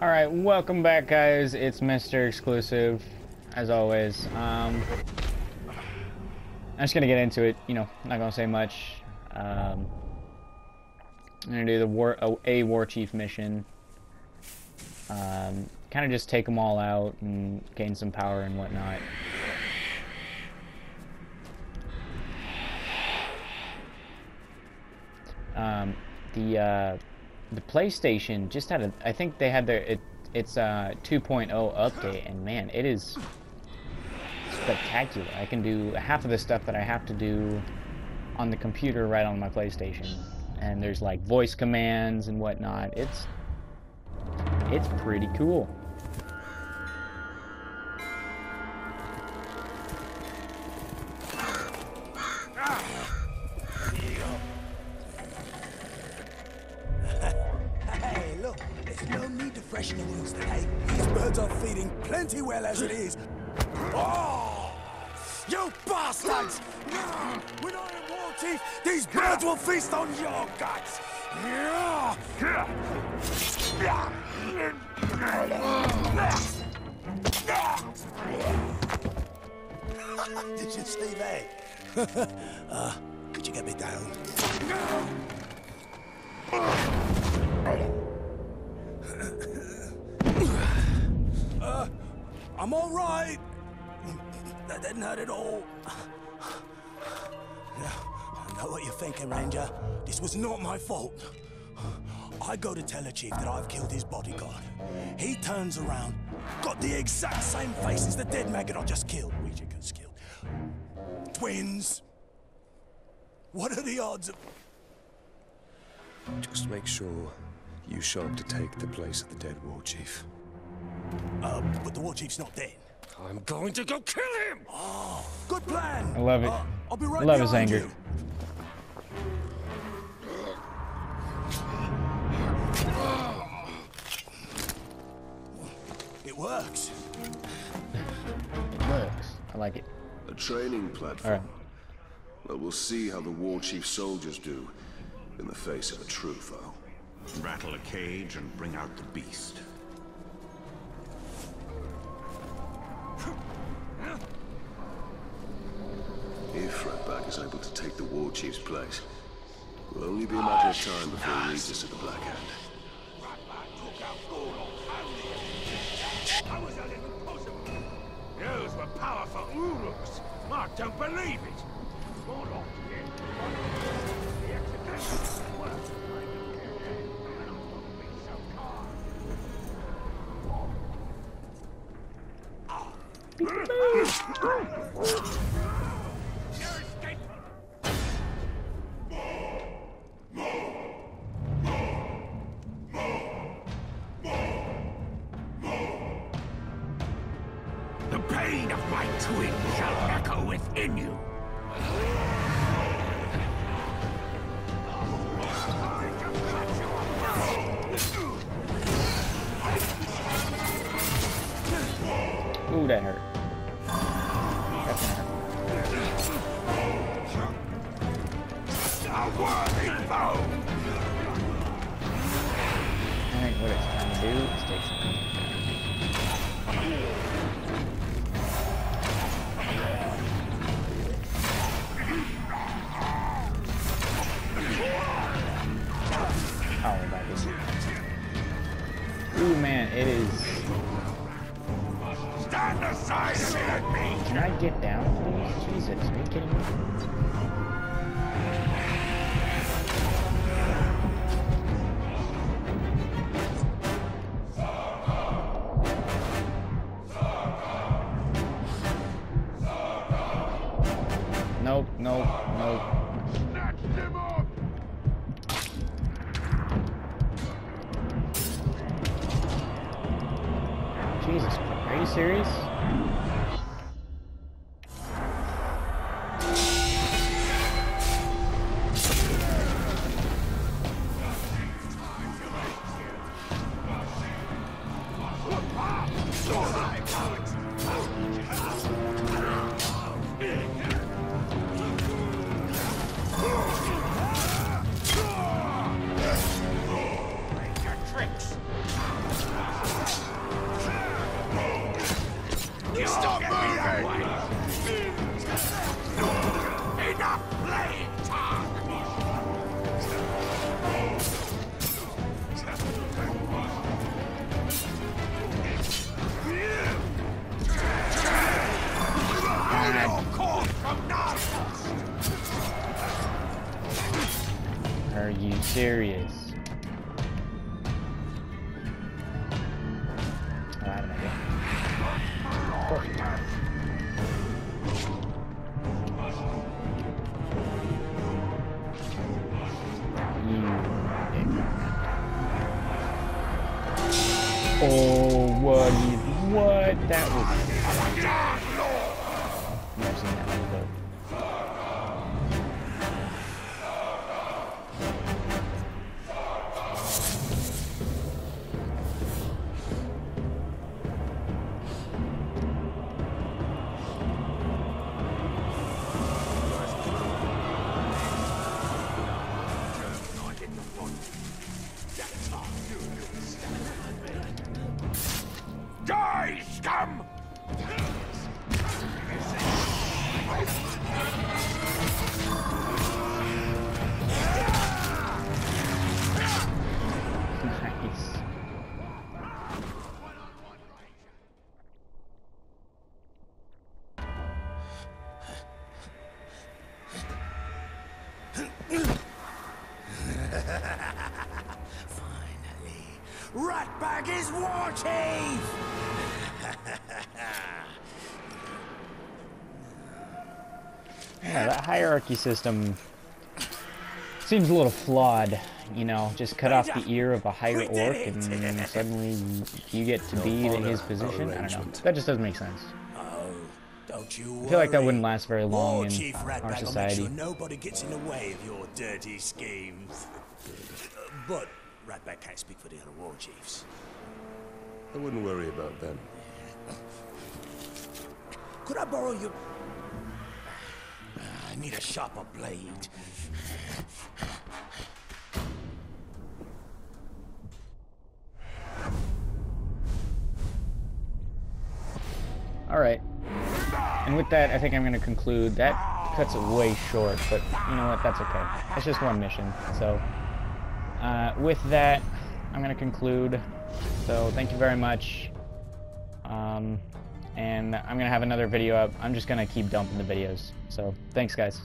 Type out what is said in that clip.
Alright, welcome back guys. It's Mr. Exclusive, as always. Um, I'm just gonna get into it, you know, not gonna say much. Um, I'm gonna do the war, a war chief mission. Um, kind of just take them all out and gain some power and whatnot. Um, the uh, the PlayStation just had a. I think they had their it. It's a 2.0 update, and man, it is spectacular. I can do half of the stuff that I have to do on the computer right on my PlayStation. And there's like voice commands and whatnot. It's it's pretty cool. Freshen the today. These birds are feeding plenty well as it is. Oh! You bastards! When I am war chief, these birds will feast on your guts! Did you see that? uh, could you get me down? I'm all right. That didn't hurt at all. I know what you're thinking, Ranger. This was not my fault. I go to tell the chief that I've killed his bodyguard. He turns around, got the exact same face as the dead maggot I just killed. Regicus killed. Twins. What are the odds of... Just make sure you show up to take the place of the dead war chief. Uh, but the war chief's not dead. I'm going to go kill him! Oh, good plan! I love it. Uh, I'll be right I love his anger. You. It works. It works. I like it. A training platform. All right. Well, we'll see how the war chief soldiers do in the face of a true foe. Rattle a cage and bring out the beast. Take the war chief's place, it will only be a matter of time before he leads us to the Black Hand. Those were powerful Uruks. Mark don't believe it. Twin shall echo within you. Ooh, that hurt. I think what it's trying to do is take some Ooh man, it is. Stand aside and me. Can I get down, please? Jesus, are you kidding me? Are You dick. Mm, oh, what? What? That was. That Ratbag is war chief! Yeah, that hierarchy system seems a little flawed. You know, just cut off the ear of a higher orc it. and suddenly you get to be in his position. I don't know. That just doesn't make sense. Oh, don't you I feel like that wouldn't last very long War in Chief our Ratbag will make society. sure nobody gets in the way of your dirty schemes. but Ratbag can't speak for the other war chiefs. I wouldn't worry about them. Could I borrow your... I need a sharper blade. All right. And with that, I think I'm going to conclude. That cuts it way short, but you know what? That's okay. It's just one mission. So, uh, with that, I'm going to conclude. So, thank you very much. Um, and I'm going to have another video up. I'm just going to keep dumping the videos. So, thanks, guys.